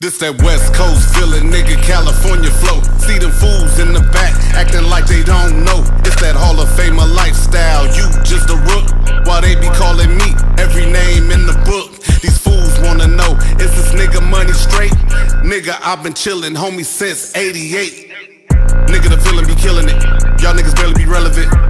This that West Coast feeling, nigga, California flow. See them fools in the back acting like they don't know. It's that Hall of Famer lifestyle. You just a rook, while they be calling me every name in the book. These fools wanna know, is this nigga money straight? Nigga, I've been chillin', homie, since 88. Nigga, the villain be killing it. Y'all niggas barely be relevant.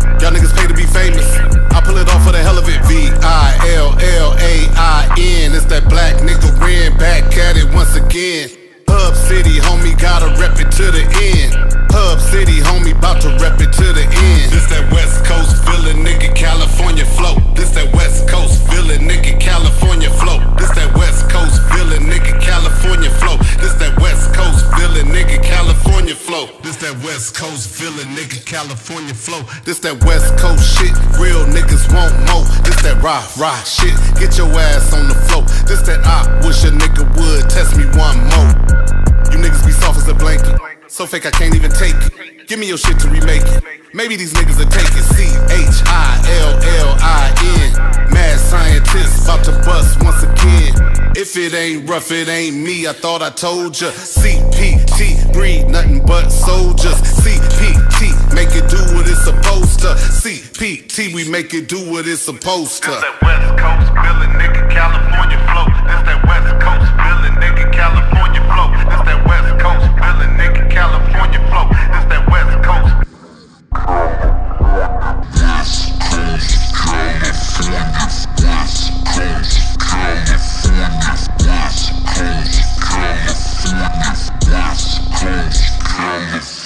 City, homie, gotta rep it to the end. Hub City, homie, bout to rep it to the end. This that West Coast feeling, nigga, California flow. This that West Coast feeling, nigga, California flow. This that West Coast feeling, nigga, California flow. This that West Coast feeling, nigga, California flow. This that West Coast feeling, nigga, California flow. This that West Coast shit, real niggas want more. This that rah rah shit, get your ass on the floor. This that I wish a nigga would test me one more. You niggas be soft as a blanket. So fake I can't even take it. Give me your shit to remake it. Maybe these niggas take it. C H I L L I N. Mad scientist about to bust once again. If it ain't rough, it ain't me. I thought I told ya. CPT breed nothing but soldiers. CPT make it do what it's supposed to. CPT we make it do what it's supposed to. This that West Coast feeling, nigga, California flow. This that West Coast feeling, nigga, California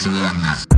California.